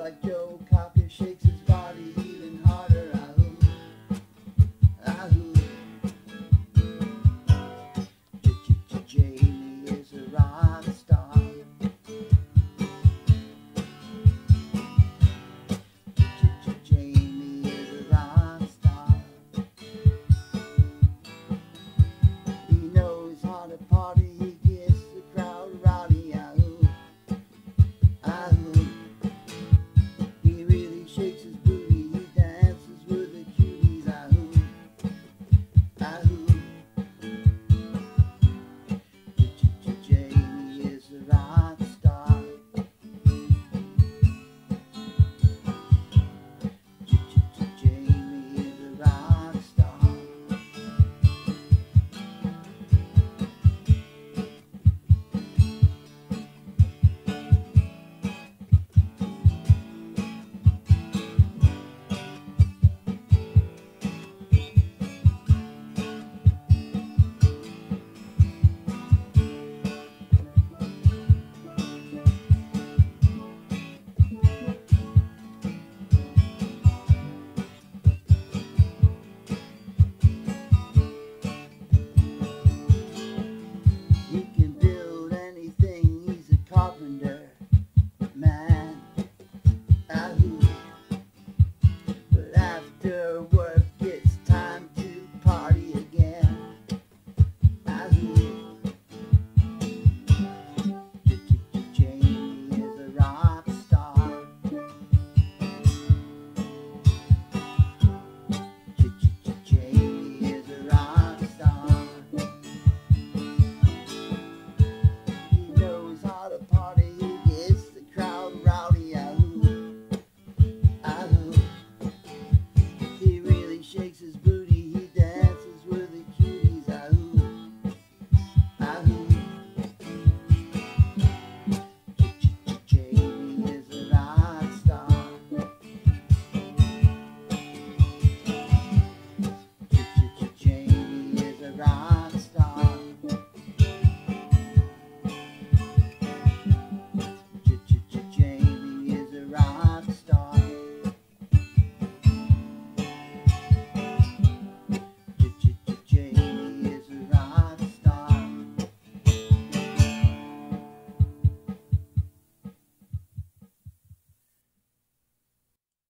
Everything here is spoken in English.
like Joe.